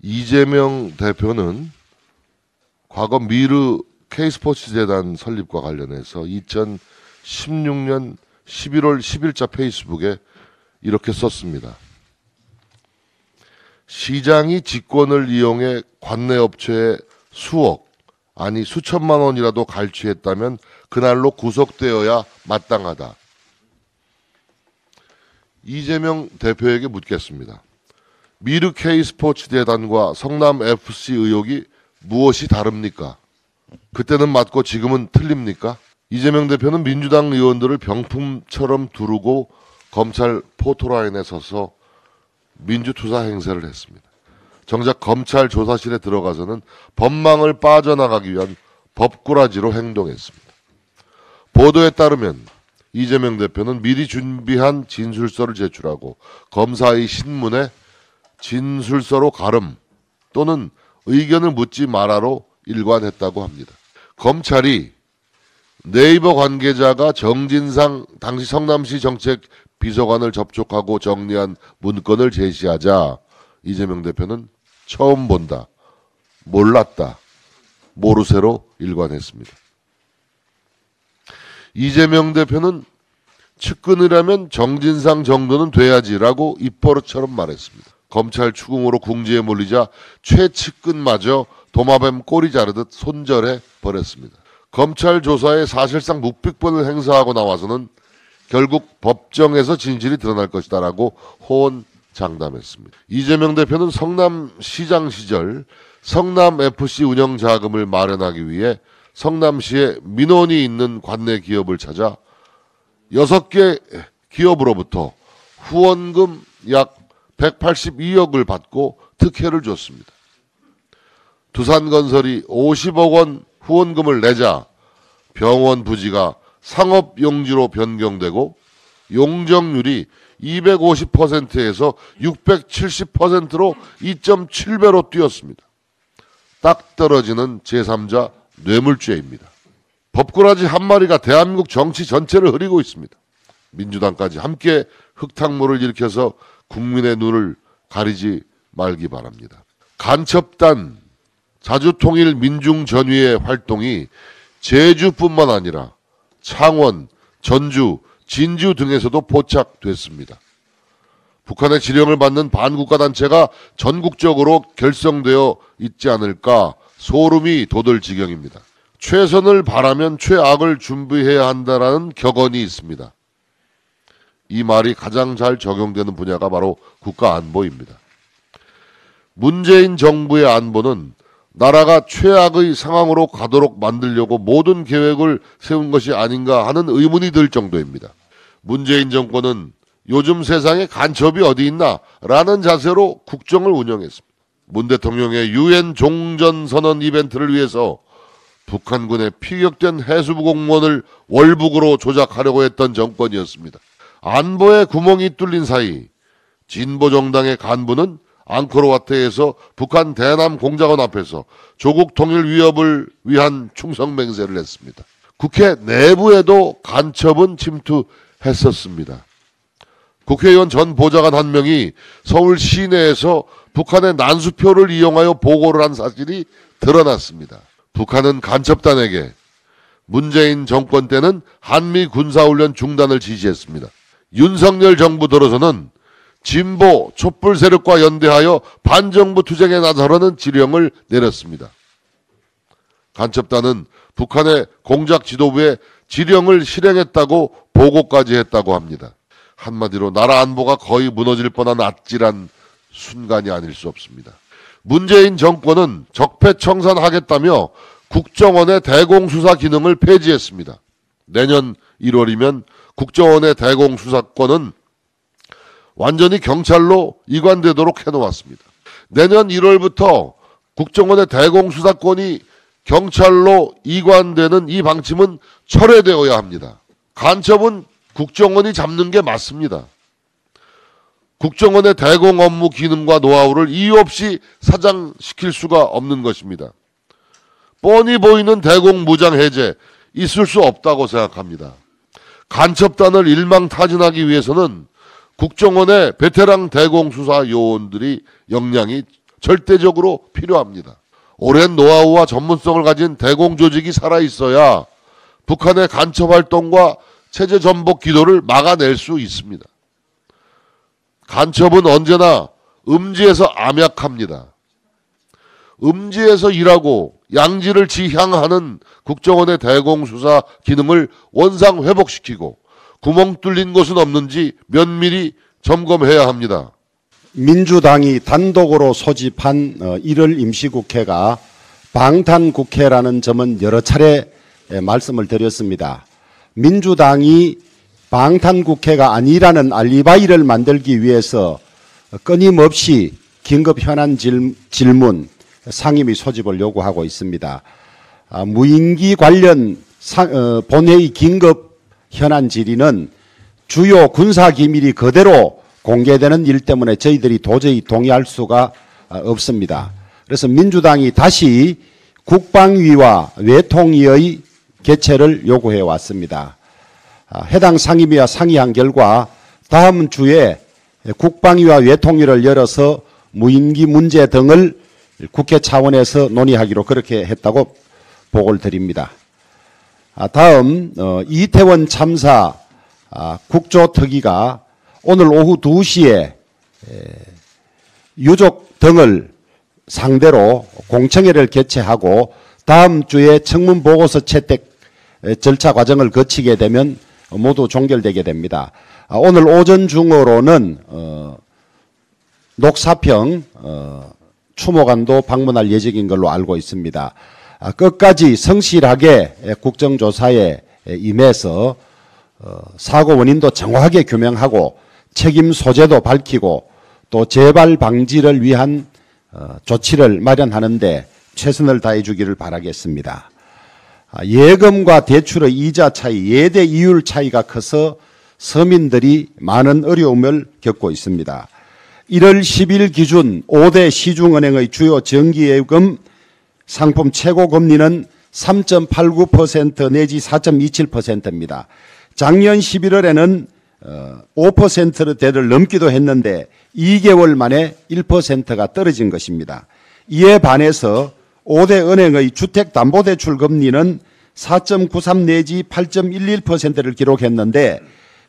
이재명 대표는 과거 미르 K스포츠 재단 설립과 관련해서 2016년 11월 10일자 페이스북에 이렇게 썼습니다. 시장이 직권을 이용해 관내 업체에 수억 아니 수천만 원이라도 갈취했다면 그날로 구속되어야 마땅하다. 이재명 대표에게 묻겠습니다. 미르 K 스포츠 재단과 성남 FC 의혹이 무엇이 다릅니까? 그때는 맞고 지금은 틀립니까? 이재명 대표는 민주당 의원들을 병품처럼 두르고 검찰 포토라인에 서서 민주투사 행세를 했습니다. 정작 검찰 조사실에 들어가서는 법망을 빠져나가기 위한 법꾸라지로 행동했습니다. 보도에 따르면 이재명 대표는 미리 준비한 진술서를 제출하고 검사의 신문에 진술서로 가름 또는 의견을 묻지 마라로 일관했다고 합니다. 검찰이 네이버 관계자가 정진상 당시 성남시 정책 비서관을 접촉하고 정리한 문건을 제시하자 이재명 대표는 처음 본다, 몰랐다, 모르쇠로 일관했습니다. 이재명 대표는 측근이라면 정진상 정도는 돼야지라고 입버릇처럼 말했습니다. 검찰 추궁으로 궁지에 몰리자 최측근마저 도마뱀 꼬리 자르듯 손절해 버렸습니다. 검찰 조사에 사실상 묵비권을 행사하고 나와서는 결국 법정에서 진실이 드러날 것이다라고 호언 장담했습니다. 이재명 대표는 성남시장 시절 성남FC 운영 자금을 마련하기 위해 성남시에 민원이 있는 관내 기업을 찾아 6개 기업으로부터 후원금 약 182억을 받고 특혜를 줬습니다. 두산건설이 50억 원 후원금을 내자 병원 부지가 상업용지로 변경되고 용적률이 250%에서 670%로 2.7배로 뛰었습니다. 딱 떨어지는 제3자 뇌물죄입니다. 법꾸라지 한 마리가 대한민국 정치 전체를 흐리고 있습니다. 민주당까지 함께 흙탕물을 일으켜서 국민의 눈을 가리지 말기 바랍니다. 간첩단 자주통일 민중전위의 활동이 제주뿐만 아니라 창원, 전주, 진주 등에서도 포착됐습니다. 북한의 지령을 받는 반국가 단체가 전국적으로 결성되어 있지 않을까 소름이 돋을 지경입니다. 최선을 바라면 최악을 준비해야 한다라는 격언이 있습니다. 이 말이 가장 잘 적용되는 분야가 바로 국가 안보입니다. 문재인 정부의 안보는 나라가 최악의 상황으로 가도록 만들려고 모든 계획을 세운 것이 아닌가 하는 의문이 들 정도입니다. 문재인 정권은 요즘 세상에 간첩이 어디 있나 라는 자세로 국정을 운영했습니다. 문 대통령의 유엔 종전 선언 이벤트를 위해서 북한군의 피격된 해수부 공무원을 월북으로 조작하려고 했던 정권이었습니다. 안보에 구멍이 뚫린 사이 진보 정당의 간부는 앙코르와트에서 북한 대남 공작원 앞에서 조국 통일 위협을 위한 충성 맹세를 했습니다. 국회 내부에도 간첩은 침투했었습니다. 국회의원 전 보좌관 한 명이 서울 시내에서 북한의 난수표를 이용하여 보고를 한 사실이 드러났습니다. 북한은 간첩단에게 문재인 정권 때는 한미 군사훈련 중단을 지시했습니다. 윤석열 정부 들어서는 진보 촛불 세력과 연대하여 반정부 투쟁에 나서라는 지령을 내렸습니다. 간첩단은 북한의 공작 지도부에 지령을 실행했다고 보고까지 했다고 합니다. 한마디로 나라 안보가 거의 무너질 뻔한 아찔한 순간이 아닐 수 없습니다. 문재인 정권은 적폐청산하겠다며 국정원의 대공수사 기능을 폐지했습니다. 내년 1월이면 국정원의 대공수사권은 완전히 경찰로 이관되도록 해놓았습니다. 내년 1월부터 국정원의 대공수사권이 경찰로 이관되는 이 방침은 철회되어야 합니다. 간첩은 국정원이 잡는 게 맞습니다. 국정원의 대공 업무 기능과 노하우를 이유 없이 사장시킬 수가 없는 것입니다. 뻔히 보이는 대공 무장 해제 있을 수 없다고 생각합니다. 간첩단을 일망타진하기 위해서는 국정원의 베테랑 대공수사 요원들이 역량이 절대적으로 필요합니다. 오랜 노하우와 전문성을 가진 대공 조직이 살아 있어야 북한의 간첩 활동과 체제 전복 기도를 막아낼 수 있습니다. 간첩은 언제나 음지에서 암약합니다. 음지에서 일하고 양지를 지향하는 국정원의 대공수사 기능을 원상 회복시키고 구멍 뚫린 곳은 없는지 면밀히 점검해야 합니다. 민주당이 단독으로 소집한 1월 어, 임시국회가 방탄국회라는 점은 여러 차례 예, 말씀을 드렸습니다. 민주당이 방탄국회가 아니라는 알리바이를 만들기 위해서 끊임없이 긴급 현안 질문 상임위 소집을 요구하고 있습니다. 아, 무인기 관련 어, 본회의 긴급 현안 질의는 주요 군사 기밀이 그대로 공개되는 일 때문에 저희들이 도저히 동의할 수가 아, 없습니다. 그래서 민주당이 다시 국방위와 외통위의 개최를 요구해 왔습니다. 아, 해당 상임위와 상의한 결과 다음 주에 국방위와 외통위를 열어서 무인기 문제 등을 국회 차원에서 논의하기로 그렇게 했다고 보고를 드립니다. 아, 다음 어, 이태원 참사 국조특위가 오늘 오후 2시에 유족 등을 상대로 공청회를 개최하고 다음 주에 청문 보고서 채택 절차 과정을 거치게 되면 모두 종결되게 됩니다. 아, 오늘 오전 중으로는 어, 녹사평 어, 추모관도 방문할 예정인 걸로 알고 있습니다. 아, 끝까지 성실하게 국정조사에 임해서 어, 사고 원인도 정확하게 규명하고 책임 소재도 밝히고 또 재발 방지를 위한 어, 조치를 마련하는데 최선을 다해 주기를 바라겠습니다. 아, 예금과 대출의 이자 차이, 예대 이율 차이가 커서 서민들이 많은 어려움을 겪고 있습니다. 1월 10일 기준 5대 시중은행의 주요 정기예금 상품 최고 금리는 3.89% 내지 4.27%입니다. 작년 11월에는 5%대를 어, 넘기도 했는데 2개월 만에 1%가 떨어진 것입니다. 이에 반해서 5대 은행의 주택담보대출 금리는 4.93 내지 8.11%를 기록했는데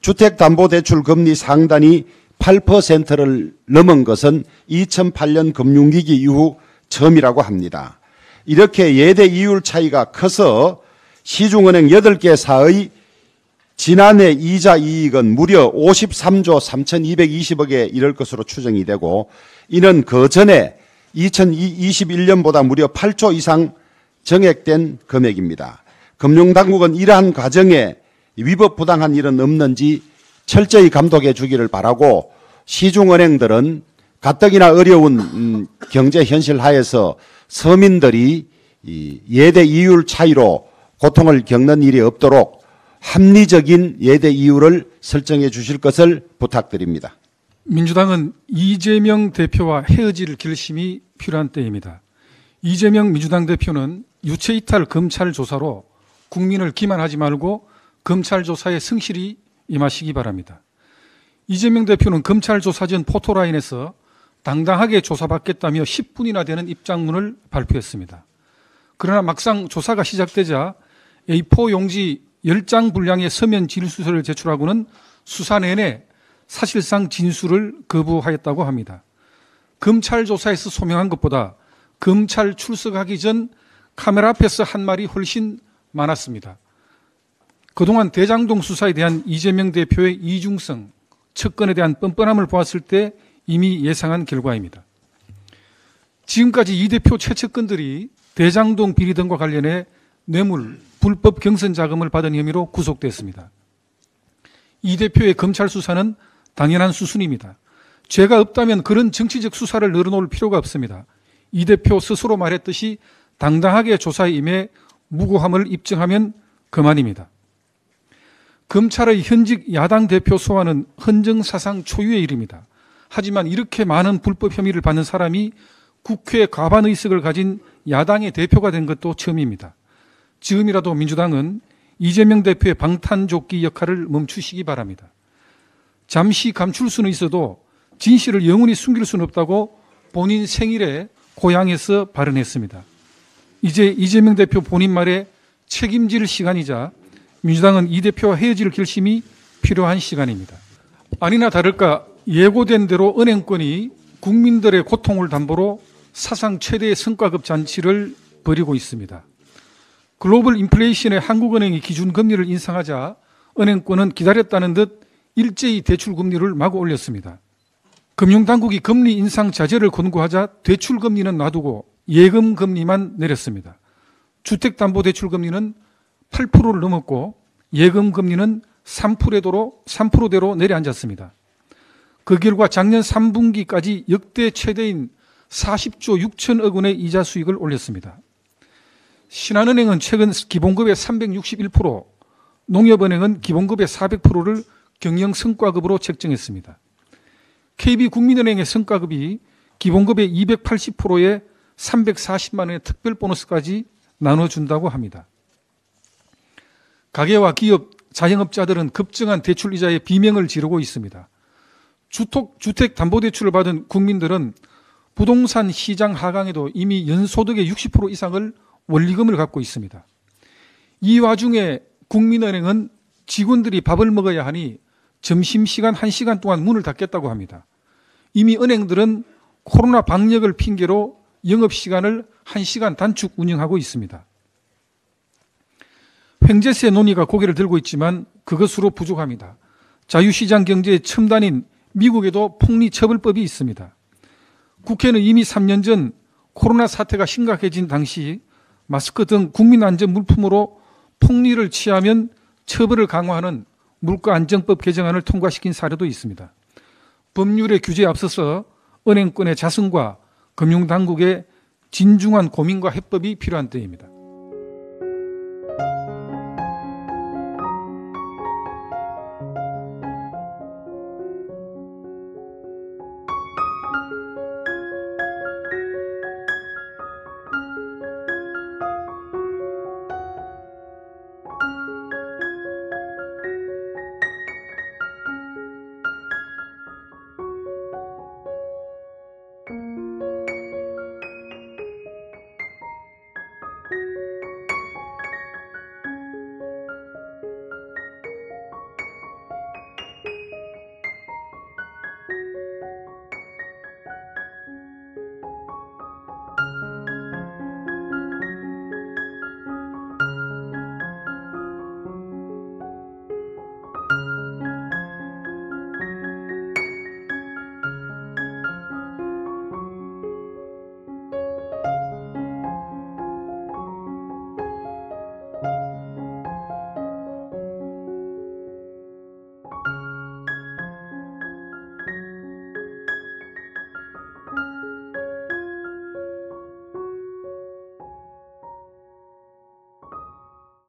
주택담보대출 금리 상단이 8%를 넘은 것은 2008년 금융위기 이후 처음이라고 합니다. 이렇게 예대 이율 차이가 커서 시중은행 8개 사의 지난해 이자 이익은 무려 53조 3,220억에 이를 것으로 추정이 되고 이는 그 전에 2021년보다 무려 8조 이상 정액된 금액입니다. 금융당국은 이러한 과정에 위법 부당한 일은 없는지 철저히 감독해 주기를 바라고 시중은행들은 가뜩이나 어려운 음, 경제 현실 하에서 서민들이 예대 이율 차이로 고통을 겪는 일이 없도록 합리적인 예대 이유를 설정해 주실 것을 부탁드립니다. 민주당은 이재명 대표와 헤어질 결심이 필요한 때입니다. 이재명 민주당 대표는 유체이탈 검찰 조사로 국민을 기만하지 말고 검찰 조사에 성실히 임하시기 바랍니다. 이재명 대표는 검찰 조사 전 포토라인에서 당당하게 조사받겠다며 10분이나 되는 입장문을 발표했습니다. 그러나 막상 조사가 시작되자 A4 용지 10장 분량의 서면 진술서를 제출하고는 수사 내내 사실상 진술을 거부하였다고 합니다. 검찰 조사에서 소명한 것보다 검찰 출석하기 전 카메라 앞에서 한 말이 훨씬 많았습니다. 그동안 대장동 수사에 대한 이재명 대표의 이중성, 측근에 대한 뻔뻔함을 보았을 때 이미 예상한 결과입니다. 지금까지 이 대표 최측근들이 대장동 비리 등과 관련해 뇌물, 불법 경선 자금을 받은 혐의로 구속됐습니다. 이 대표의 검찰 수사는 당연한 수순입니다. 죄가 없다면 그런 정치적 수사를 늘어놓을 필요가 없습니다. 이 대표 스스로 말했듯이 당당하게 조사에 임해 무고함을 입증하면 그만입니다. 검찰의 현직 야당 대표 소환은 헌정 사상 초유의 일입니다. 하지만 이렇게 많은 불법 혐의를 받는 사람이 국회 과반 의석을 가진 야당의 대표가 된 것도 처음입니다. 지금이라도 민주당은 이재명 대표의 방탄조끼 역할을 멈추시기 바랍니다. 잠시 감출 수는 있어도 진실을 영원히 숨길 수는 없다고 본인 생일에 고향에서 발언했습니다. 이제 이재명 대표 본인 말에 책임질 시간이자 민주당은 이 대표와 헤어질 결심이 필요한 시간입니다. 아니나 다를까 예고된 대로 은행권이 국민들의 고통을 담보로 사상 최대의 성과급 잔치를 벌이고 있습니다. 글로벌 인플레이션에 한국은행이 기준 금리를 인상하자 은행권은 기다렸다는 듯 일제히 대출 금리를 마구 올렸습니다. 금융당국이 금리 인상 자제를 권고하자 대출 금리는 놔두고 예금 금리만 내렸습니다. 주택담보대출 금리는 8%를 넘었고 예금 금리는 3%대로, 3%대로 내려앉았습니다. 그 결과 작년 3분기까지 역대 최대인 40조 6천억 원의 이자 수익을 올렸습니다. 신한은행은 최근 기본급의 361%, 농협은행은 기본급의 400%를 경영 성과급으로 책정했습니다. KB국민은행의 성과급이 기본급의 280%에 340만 원의 특별 보너스까지 나눠준다고 합니다. 가게와 기업, 자영업자들은 급증한 대출 이자에 비명을 지르고 있습니다. 주택, 담보대출을 받은 국민들은 부동산 시장 하강에도 이미 연소득의 60% 이상을 원리금을 갖고 있습니다. 이 와중에 국민은행은 직원들이 밥을 먹어야 하니 점심시간 1시간 동안 문을 닫겠다고 합니다. 이미 은행들은 코로나 방역을 핑계로 영업시간을 1시간 단축 운영하고 있습니다. 횡재세 논의가 고개를 들고 있지만 그것으로 부족합니다. 자유시장 경제의 첨단인 미국에도 폭리처벌법이 있습니다. 국회는 이미 3년 전 코로나 사태가 심각해진 당시 마스크 등 국민안전 물품으로 폭리를 취하면 처벌을 강화하는 물가안정법 개정안을 통과시킨 사례도 있습니다. 법률의 규제에 앞서서 은행권의 자성과 금융당국의 진중한 고민과 해법이 필요한 때입니다.